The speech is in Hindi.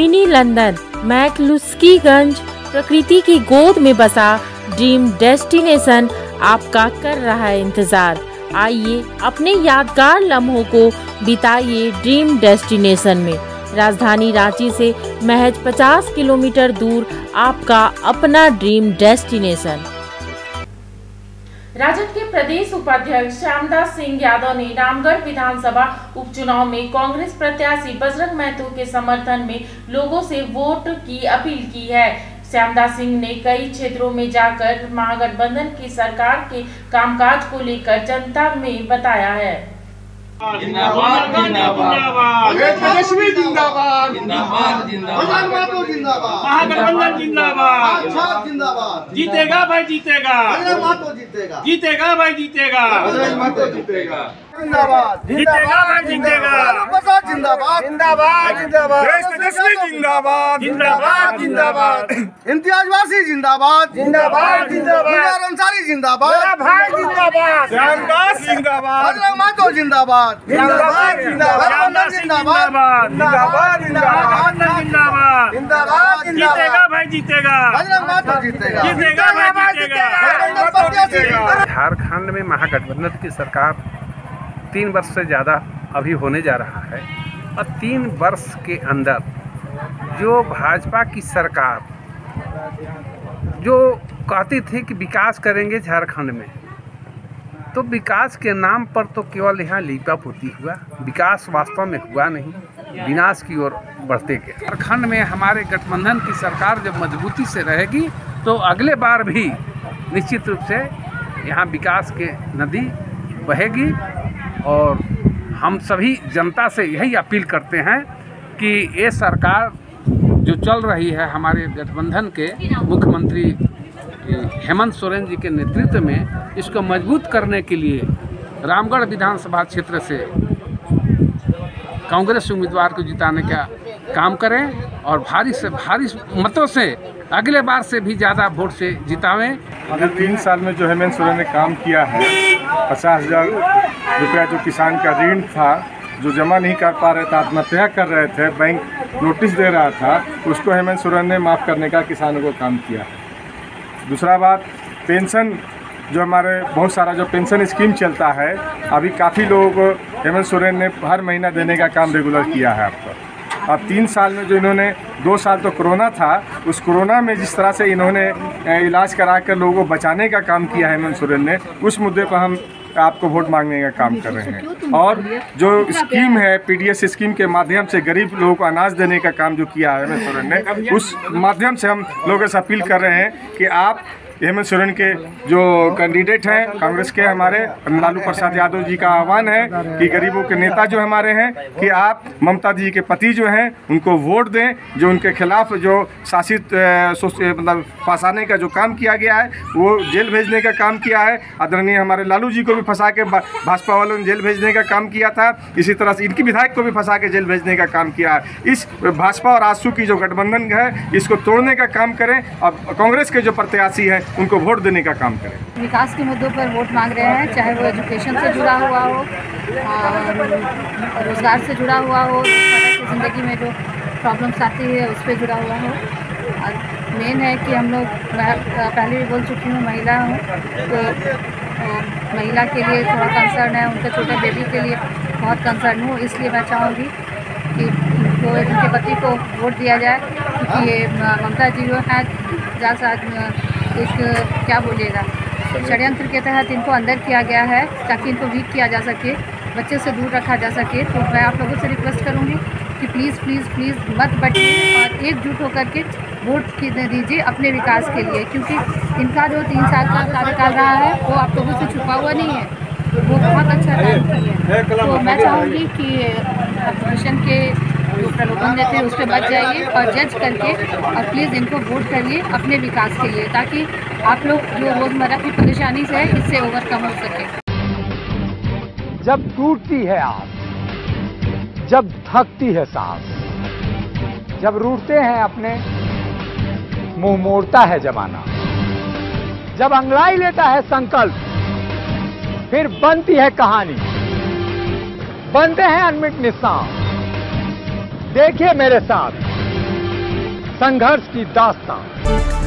मिनी लंदन, मैकलुस्कीगंज, प्रकृति की गोद में बसा ड्रीम डेस्टिनेशन आपका कर रहा है इंतज़ार। आइए अपने यादगार लम्हों को बिताइए ड्रीम डेस्टिनेशन में। राजधानी रांची से महज 50 किलोमीटर दूर आपका अपना ड्रीम डेस्टिनेशन। राजद के प्रदेश उपाध्यक्ष श्यामदास सिंह यादव ने रामगढ़ विधानसभा उपचुनाव में कांग्रेस प्रत्याशी बजरंग महतो के समर्थन में लोगों से वोट की अपील की है। श्यामदास सिंह ने कई क्षेत्रों में जाकर महागठबंधन की सरकार के कामकाज को लेकर जनता में बताया है। जिंदाबाद जिंदाबाद। तेजस्वी जिंदाबाद। जिंदाबाद जिंदाबाद। जिंदाबाद। महागठबंधन जिंदाबाद। जिंदाबाद। जीतेगा भाई जीतेगा। जीतेगा। भाई जीतेगा। जीतेगा। जिंदाबाद जीतेगा भाई जीतेगा प्रसाद जिंदाबाद जिंदाबाद जिंदाबाद जिंदाबाद जिंदाबाद जिंदाबाद इम्तियाज़ वासी जिंदाबाद जिंदाबाद जिंदाबाद अंसारी जिंदाबाद भाई जिंदाबाद जिंदाबाद जिंदाबाद जिंदाबाद जिंदाबाद जिंदाबाद जिंदाबाद जिंदाबाद जिंदाबाद जिंदाबाद जीतेगा भाई जीतेगा जीतेगा जीतेगा भाई जीतेगा झारखंड में महागठबंधन की सरकार तीन वर्ष से ज़्यादा अभी होने जा रहा है। और तीन वर्ष के अंदर जो भाजपा की सरकार, जो कहती थी कि विकास करेंगे झारखंड में तो विकास के नाम पर तो केवल यहाँ लीपा पोती हुआ, विकास वास्तव में हुआ नहीं, विनाश की ओर बढ़ते गए। झारखंड में हमारे गठबंधन की सरकार जब मजबूती से रहेगी तो अगले बार भी निश्चित रूप से यहाँ विकास के नदी बहेगी। और हम सभी जनता से यही अपील करते हैं कि ये सरकार जो चल रही है हमारे गठबंधन के मुख्यमंत्री हेमंत सोरेन जी के नेतृत्व में, इसको मज़बूत करने के लिए रामगढ़ विधानसभा क्षेत्र से कांग्रेस उम्मीदवार को जिताने का काम करें और भारी से भारी मतों से अगले बार से भी ज़्यादा वोट से जितावें। अगर तीन साल में जो हेमंत सोरेन ने काम किया है, पचास हज़ार रुपया जो किसान का ऋण था, जो जमा नहीं कर पा रहे थे, आत्महत्या कर रहे थे, बैंक नोटिस दे रहा था, उसको हेमंत सोरेन ने माफ़ करने का किसानों को काम किया। दूसरा बात, पेंशन, जो हमारे बहुत सारा जो पेंशन स्कीम चलता है, अभी काफ़ी लोगों को हेमंत सोरेन ने हर महीना देने का काम रेगुलर किया है आपको। अब तीन साल में जो इन्होंने, दो साल तो कोरोना था, उस कोरोना में जिस तरह से इन्होंने इलाज करा कर लोगों को बचाने का काम किया है हेमंत सोरेन ने, उस मुद्दे पर हम आपको वोट मांगने का काम कर रहे हैं। और जो स्कीम है पीडीएस स्कीम के माध्यम से गरीब लोगों को अनाज देने का काम जो किया है सोरेन ने, उस माध्यम से हम लोगों से अपील कर रहे हैं कि आप हेमंत सोरेन के जो कैंडिडेट हैं, कांग्रेस के हमारे, लालू प्रसाद यादव जी का आह्वान है कि गरीबों के नेता जो हमारे हैं, कि आप ममता जी के पति जो हैं, उनको वोट दें, जो उनके खिलाफ जो शासित मतलब फंसाने का जो काम किया गया है, वो जेल भेजने का काम किया है। आदरणीय हमारे लालू जी को भी फंसा के भाजपा वालों ने जेल भेजने का काम किया था। इसी तरह से इनकी विधायक को भी फंसा के जेल भेजने का काम किया है। इस भाजपा और आसू की जो गठबंधन है, इसको तोड़ने का काम करें। और कांग्रेस के जो प्रत्याशी हैं उनको वोट देने का काम करें। विकास के मुद्दों पर वोट मांग रहे हैं, चाहे वो एजुकेशन से जुड़ा हुआ हो रोज़गार से जुड़ा हुआ हो ज़िंदगी में जो प्रॉब्लम्स आती है, उस पर जुड़ा हुआ हो। मेन है कि हम लोग पहले भी बोल चुकी हूँ, महिला हूँ तो महिला के लिए थोड़ा कंसर्न है, उनके छोटे बेबी के लिए बहुत कंसर्न हूँ, इसलिए मैं चाहूँगी कि उनको, उनके पति को वोट दिया जाए, क्योंकि ये, ममता जी जो हैं ज़्यादा एक क्या बोलिएगा? षडयंत्र के तहत इनको अंदर किया गया है ताकि इनको वीक किया जा सके बच्चे से दूर रखा जा सके। तो मैं आप लोगों से रिक्वेस्ट करूँगी कि प्लीज़ प्लीज़ प्लीज़ मत बटिए और एकजुट होकर के वोट दे दीजिए अपने विकास के लिए क्योंकि इनका जो तीन साल का कार्यकाल रहा है वो आप लोगों से छुपा हुआ नहीं है। वो बहुत अच्छा काम किए हैं। तो मैं चाहूँगी कि अपोजिशन के प्रलोभन देते हैं, उस पर बच जाइए और जज करके और प्लीज़ इनको वोट करिए अपने विकास के लिए, ताकि आप लोग जो रोज़मर्रा की परेशानी से है, इससे ओवरकम हो सके। जब टूटती है आस जब थकती है सांस जब रूठते हैं अपने, मुँह मोड़ता है जमाना, जब अंगड़ाई लेता है संकल्प, फिर बनती है कहानी, बनते हैं अनमिट निशान। देखिए मेरे साथ संघर्ष की दास्तान।